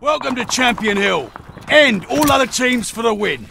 Welcome to Champion Hill. End all other teams for the win.